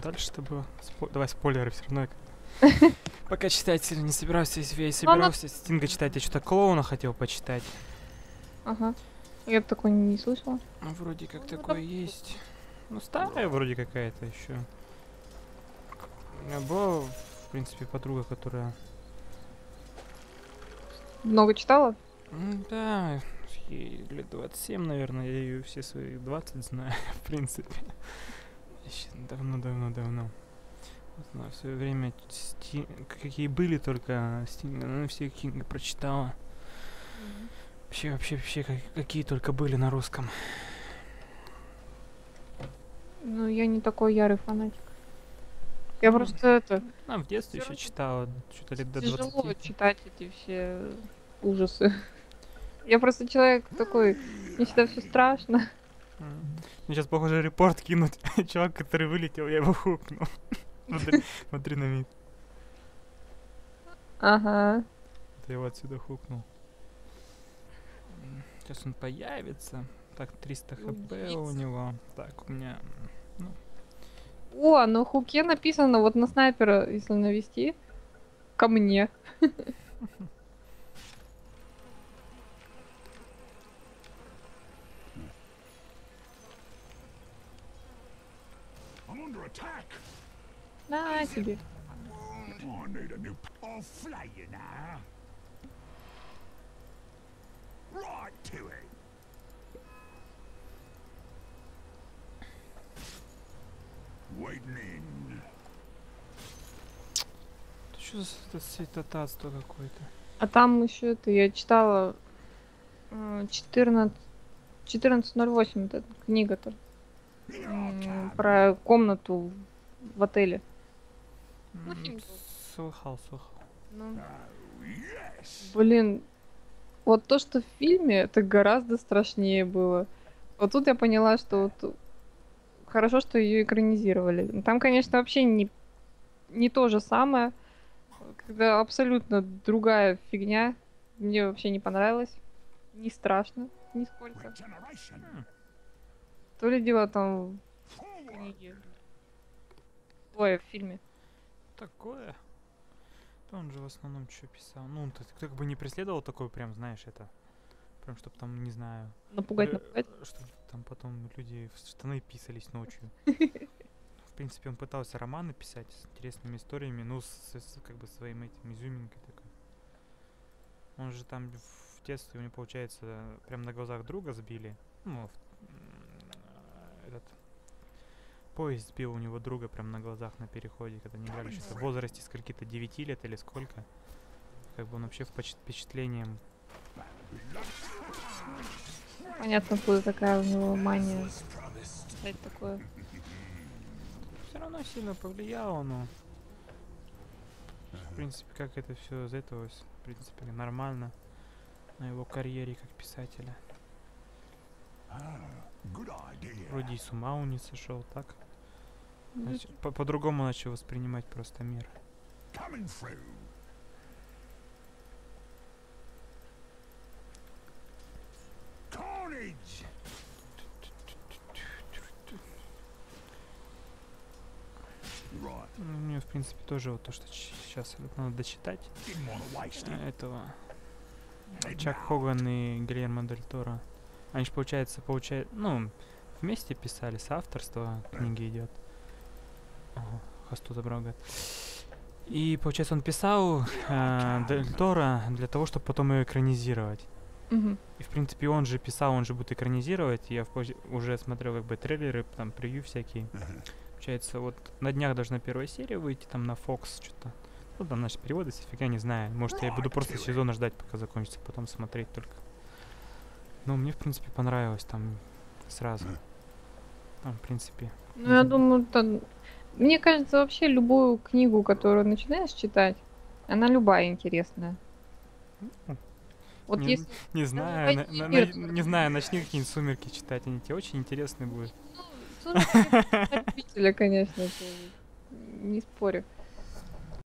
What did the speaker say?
дальше с тобой? Спо- Давай спойлеры все равно. Пока читать не собирался, если я Ну, собирался Стинга читать, я что-то клоуна хотел почитать. Ага. Я такой не слышала. Ну, вроде как Ну, такое есть. Ну, старая вроде какая-то еще. У меня была, в принципе, подруга, которая... Много читала? Да, ей лет 27, наверное, я ее все свои 20 знаю, в принципе. Давно-давно-давно. Вот в свое время, Сти- какие были только Стинга, она все Кинга прочитала. Вообще, вообще, вообще, как- какие только были на русском. Ну, я не такой ярый фанатик. Я Ну, просто это Она в детстве еще читала, что-то лет до тяжело 20. читать эти все ужасы. Я просто человек такой, мне всегда все страшно. М. Мне сейчас, похоже, репорт кинуть. Чувак, который вылетел, я его хукнул. Смотри, смотри на мид. Ага. Это я его отсюда хукнул. Сейчас он появится. Так, 300 хп у него. Так, у меня... м, О, на хуке написано вот на снайпера, если навести, ко мне. it. Waiting in. Что за это святотатство какое-то? А там еще это, я читала э, 14 14.08, вот эта книга-то. Про комнату в отеле. Слыхал, слыхал. Ну, блин, вот то, что в фильме, это гораздо страшнее было. Вот тут я поняла, что вот хорошо, что ее экранизировали. Ну, Там, конечно, вообще не, не то же самое. Когда абсолютно другая фигня. Мне вообще не понравилось. Не страшно, нисколько. То ли дело там в книге. Ой, в фильме. Такое. Он же в основном что писал. Ну, он как бы не преследовал такой прям, знаешь, это. Прям, чтобы там, не знаю, Напугать, Э, напугать. Чтобы там потом люди в штаны писались ночью. В принципе, он пытался романы писать с интересными историями, ну, с, с- как бы своим этим изюминкой такой. Он же там в детстве, у него, получается, прям на глазах друга сбили. Ну, этот поезд сбил у него друга прям на глазах на переходе, когда они играли что-то в возрасте скольки-то 9 лет или сколько. Как бы он вообще впечат- впечатлением Понятно, откуда такая у него мания. Писать такое. все равно сильно повлияло, но в принципе, как это все затылось, в принципе, нормально на его карьере как писателя. Ah, good idea. Вроде и с ума он не сошел, так? Ну, Нач- по- По-другому начал воспринимать просто мир. Ну, Мне, в принципе, тоже вот то, что сейчас надо дочитать. Э, Этого Чак. Хоган и Гильермо Дель Торо. Они же, получается, получают, ну, вместе писали, соавторство книги идет. Ага, Хасту забрал, говорит. И, получается, он писал э, Дель Торо для того, чтобы потом ее экранизировать. Мгм. И, в принципе, он же писал, он же будет экранизировать. Я в позе- уже смотрел, как бы, трейлеры, там, превью всякие. Uh-huh. Получается, вот на днях должна первая серия выйти, там, на Fox, что-то. Ну, там, наши переводы, если фига не знаю. Может, я буду Right, просто сезона ждать, пока закончится, потом смотреть только. Ну, мне, в принципе, понравилось там сразу. Мгм. Там, в принципе. Ну, я думаю, там... Мне кажется, вообще любую книгу, которую начинаешь читать, она любая интересная. ну, Вот не, если... не знаю, на- на- на- не знаю, начни какие-нибудь сумерки читать, они тебе очень интересные будут. «Сумерки» это любителя, конечно, не спорю.